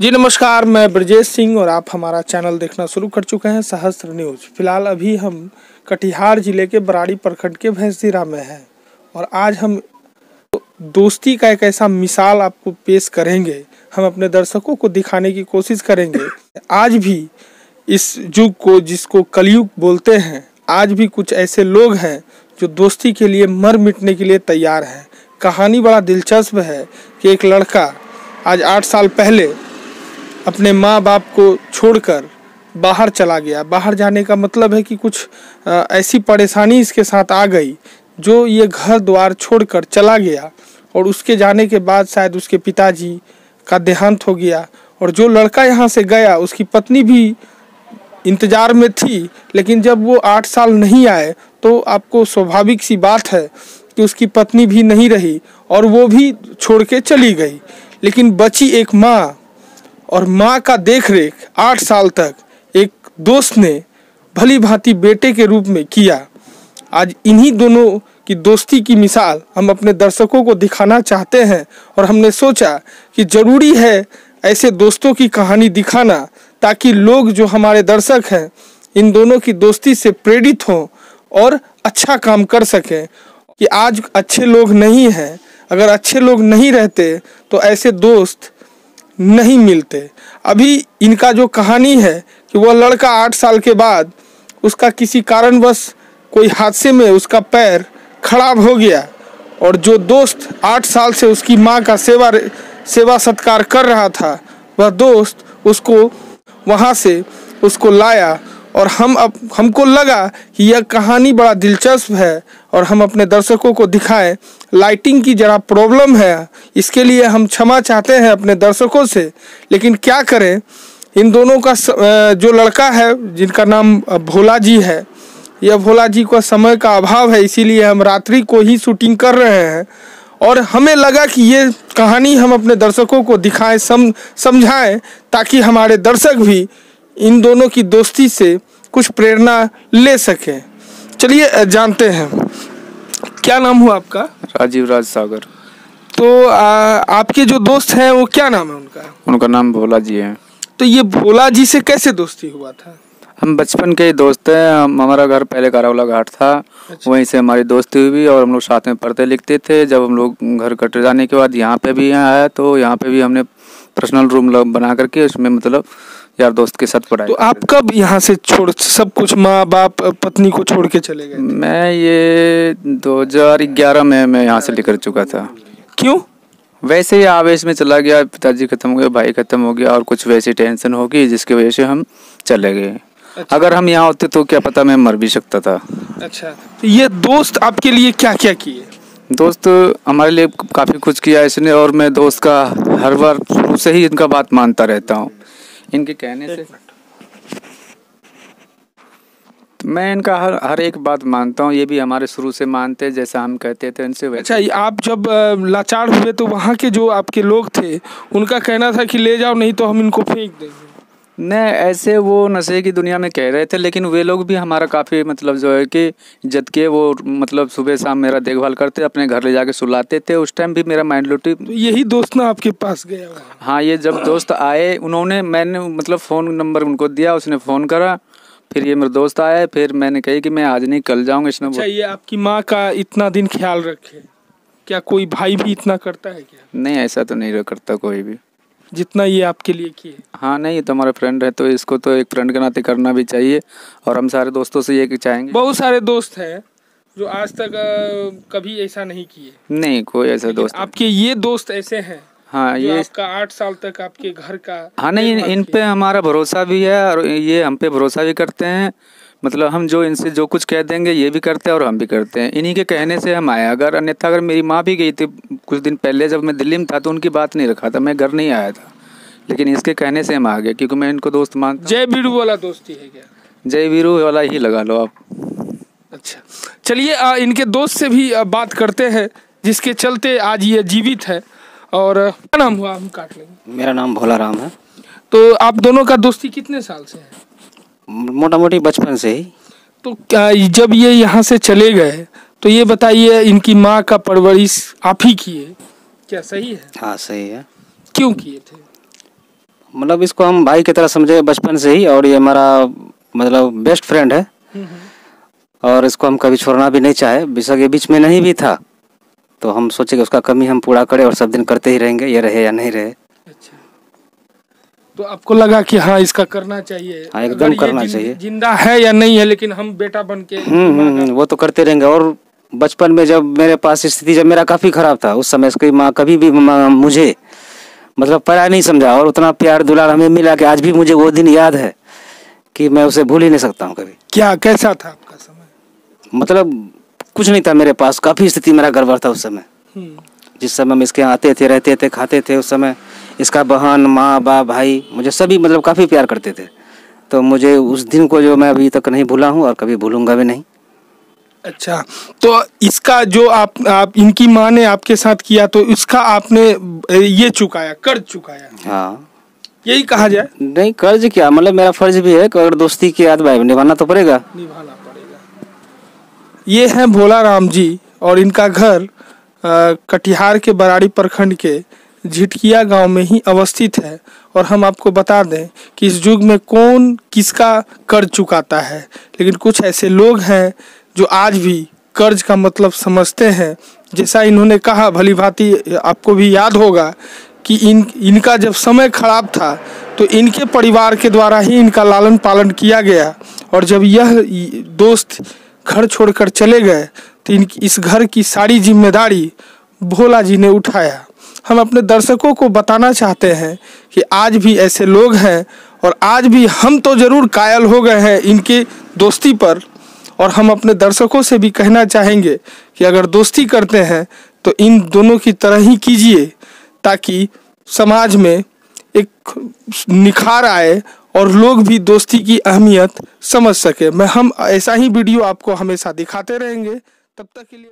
जी नमस्कार, मैं ब्रजेश सिंह और आप हमारा चैनल देखना शुरू कर चुके हैं सहस्त्र न्यूज़। फ़िलहाल अभी हम कटिहार ज़िले के बराड़ी प्रखंड के भैंसदीरा में हैं और आज हम दोस्ती का एक ऐसा मिसाल आपको पेश करेंगे। हम अपने दर्शकों को दिखाने की कोशिश करेंगे। आज भी इस युग को जिसको कलयुग बोलते हैं, आज भी कुछ ऐसे लोग हैं जो दोस्ती के लिए मर मिटने के लिए तैयार हैं। कहानी बड़ा दिलचस्प है कि एक लड़का आज आठ साल पहले अपने माँ बाप को छोड़कर बाहर चला गया। बाहर जाने का मतलब है कि कुछ ऐसी परेशानी इसके साथ आ गई, जो ये घर द्वार छोड़कर चला गया और उसके जाने के बाद शायद उसके पिताजी का देहांत हो गया और जो लड़का यहाँ से गया, उसकी पत्नी भी इंतज़ार में थी, लेकिन जब वो आठ साल नहीं आए तो आपको स्वाभाविक सी बात है कि उसकी पत्नी भी नहीं रही और वो भी छोड़ के चली गई। लेकिन बची एक माँ और माँ का देख रेख आठ साल तक एक दोस्त ने भली भांति बेटे के रूप में किया। आज इन्हीं दोनों की दोस्ती की मिसाल हम अपने दर्शकों को दिखाना चाहते हैं और हमने सोचा कि ज़रूरी है ऐसे दोस्तों की कहानी दिखाना ताकि लोग जो हमारे दर्शक हैं, इन दोनों की दोस्ती से प्रेरित हों और अच्छा काम कर सकें कि आज अच्छे लोग नहीं हैं। अगर अच्छे लोग नहीं रहते तो ऐसे दोस्त नहीं मिलते। अभी इनका जो कहानी है कि वह लड़का आठ साल के बाद उसका किसी कारणवश कोई हादसे में उसका पैर खराब हो गया और जो दोस्त आठ साल से उसकी माँ का सेवा सेवा सत्कार कर रहा था, वह दोस्त उसको वहाँ से उसको लाया और हम अब, हमको लगा कि यह कहानी बड़ा दिलचस्प है और हम अपने दर्शकों को दिखाएँ। लाइटिंग की जरा प्रॉब्लम है। इसके लिए हम क्षमा चाहते हैं अपने दर्शकों से। लेकिन क्या करें? इन दोनों का जो लड़का है, जिनका नाम भोला जी है, यह भोला जी का समय का अभाव है, इसीलिए हम रात्रि को ही शूटिंग कर रहे हैं। और हमें लगा कि ये कहानी हम अपने दर्शकों को दिखाएँ, सम, समझाएँ, ताकि हमारे दर्शक भी इन दोनों की दोस्ती से कुछ प्रेरणा ले सकें। चलिए जानते हैं। क्या नाम हुआ आपका? राजीव राज सागर तो आ, आपके जो दोस्त हैं वो क्या नाम है उनका? उनका नाम भोला जी है। तो ये भोला जी से कैसे दोस्ती हुआ था? हम बचपन के दोस्त हैं। हम हमारा घर पहले कारावला घाट था। अच्छा। वहीं से हमारी दोस्ती हुई और हम लोग साथ में पढ़ते लिखते थे। जब हम लोग घर कट जाने के बाद यहाँ पे भी यहाँ आया तो यहाँ पे भी हमने पर्सनल रूम बना करके उसमें मतलब यार दोस्त के साथ पढ़ाई तो आप कब यहाँ से छोड़ सब कुछ माँ बाप पत्नी को छोड़ के चले गए मैं ये 2011 में मैं यहाँ से निकल चुका था। क्यों? वैसे ही आवेश में चला गया पिताजी खत्म हो गए भाई खत्म हो गया और कुछ वैसी टेंशन होगी जिसकी वजह से हम चले गए। अच्छा। अगर हम यहाँ होते तो क्या पता मैं मर भी सकता था। अच्छा ये दोस्त आपके लिए क्या क्या किए? दोस्त हमारे लिए काफ़ी कुछ किया इसने और मैं दोस्त का हर बार शुरू से ही इनका बात मानता रहता हूँ। इनके कहने से। मैं इनका हर हर एक बात मानता हूँ ये भी हमारे शुरू से मानते हैं जैसा हम कहते थे इनसे अच्छा आप जब लाचार हुए तो वहाँ के जो आपके लोग थे उनका कहना था कि ले जाओ नहीं तो हम इनको फेंक देंगे। न ऐसे वो नशे की दुनिया में कह रहे थे लेकिन वे लोग भी हमारा काफ़ी मतलब जो है कि इज़्ज़त के वो मतलब सुबह शाम मेरा देखभाल करते अपने घर ले जाके सुलाते थे। उस टाइम भी मेरा माइंडलिटी तो यही दोस्त ना आपके पास गया हाँ? ये जब दोस्त आए उन्होंने मैंने मतलब फ़ोन नंबर उनको दिया उसने फ़ोन करा फिर ये मेरा दोस्त आया फिर मैंने कही कि मैं आज नहीं कल जाऊँगा इसने अच्छा ये आपकी माँ का इतना दिन ख्याल रखे? क्या कोई भाई भी इतना करता है क्या? नहीं ऐसा तो नहीं करता कोई भी। जितना ये आपके लिए किए। हाँ नहीं ये तो हमारे फ्रेंड है तो इसको तो एक फ्रेंड के नाते करना भी चाहिए और हम सारे दोस्तों से ये चाहेंगे। बहुत सारे दोस्त हैं जो आज तक कभी ऐसा नहीं किए। नहीं कोई ऐसा दोस्त आपके ये दोस्त ऐसे हैं हाँ ये आपका आठ साल तक आपके घर का हाँ नहीं इन, इन पे हमारा भरोसा भी है और ये हम पे भरोसा भी करते हैं। मतलब हम जो इनसे जो कुछ कह देंगे ये भी करते हैं और हम भी करते हैं। इन्हीं के कहने से हम आए। अगर अन्यथा अगर मेरी माँ भी गई थी कुछ दिन पहले जब मैं दिल्ली में था तो उनकी बात नहीं रखा था। मैं घर नहीं आया था। लेकिन इसके कहने से हम आ गए क्योंकि मैं इनको दोस्त मानता जय वीरू वाला दोस्ती है क्या? जय वीरू वाला ही लगा लो आप। अच्छा। चलिए इनके दोस्त से भी बात करते हैं जिसके चलते आज ये जीवित है। और क्या नाम हुआ? हम काट लेंगे। मेरा नाम भोला राम है। तो आप दोनों का दोस्ती कितने साल से है? मोटा मोटी बचपन से ही। तो क्या जब ये यहाँ से चले गए तो ये बताइए इनकी माँ का परवरिश आप ही किए क्या सही है? हाँ सही है। क्यों किए थे? मतलब इसको हम भाई की तरह समझे बचपन से ही और ये हमारा मतलब बेस्ट फ्रेंड है। और इसको हम कभी छोड़ना भी नहीं चाहे बेशक ये बीच में नहीं भी था। तो हम सोचे कि उसका कमी हम पूरा करें और सब दिन करते ही रहेंगे ये रहे या नहीं रहे। अच्छा। तो आपको लगा कि हाँ इसका करना चाहिए। हाँ, एकदम करना जिन- चाहिए। ज़िंदा है या नहीं है लेकिन हम बेटा बन के हम्म हम्म, हम्म, वो तो करते रहेंगे। और बचपन में जब मेरे पास स्थिति जब मेरा काफ़ी ख़राब था उस समय इसकी माँ कभी भी मुझे मतलब परा नहीं समझा और उतना प्यार दुलार हमें मिला कि आज भी मुझे वो दिन याद है कि मैं उसे भूल ही नहीं सकता हूँ कभी। क्या कैसा था आपका समय? मतलब कुछ नहीं था मेरे पास काफ़ी स्थिति मेरा गड़बड़ था उस समय। हम्म, जिस समय हम इसके आते थे रहते थे खाते थे उस समय इसका बहन माँ बाप भाई मुझे सभी मतलब काफ़ी प्यार करते थे। तो मुझे उस दिन को जो मैं अभी तक नहीं भूला हूँ और कभी भूलूँगा भी नहीं। अच्छा तो इसका जो आप आप इनकी माँ ने आपके साथ किया तो इसका आपने ये चुकाया कर्ज चुकाया? हाँ। यही कहा जाए? नहीं कर्ज क्या मतलब मेरा फ़र्ज़ भी है कि अगर दोस्ती की याद भाई निभाना तो पड़ेगा। निभाना। ये हैं भोला राम जी और इनका घर कटिहार के बराड़ी प्रखंड के झिटकिया गाँव में ही अवस्थित है। और हम आपको बता दें कि इस युग में कौन किसका कर्ज चुकाता है। लेकिन कुछ ऐसे लोग हैं जो आज भी कर्ज का मतलब समझते हैं। जैसा इन्होंने कहा, भली भांति आपको भी याद होगा कि इन, इनका जब समय खराब था तो इनके परिवार के द्वारा ही इनका लालन पालन किया गया। और जब यह दोस्त घर छोड़कर चले गए तो इन इस घर की सारी ज़िम्मेदारी भोला जी ने उठाया। हम अपने दर्शकों को बताना चाहते हैं कि आज भी ऐसे लोग हैं और आज भी हम तो ज़रूर कायल हो गए हैं इनके दोस्ती पर। और हम अपने दर्शकों से भी कहना चाहेंगे कि अगर दोस्ती करते हैं तो इन दोनों की तरह ही कीजिए, ताकि समाज में एक निखार आए और लोग भी दोस्ती की अहमियत समझ सके। मैं हम ऐसा ही वीडियो आपको हमेशा दिखाते रहेंगे। तब तक के लिए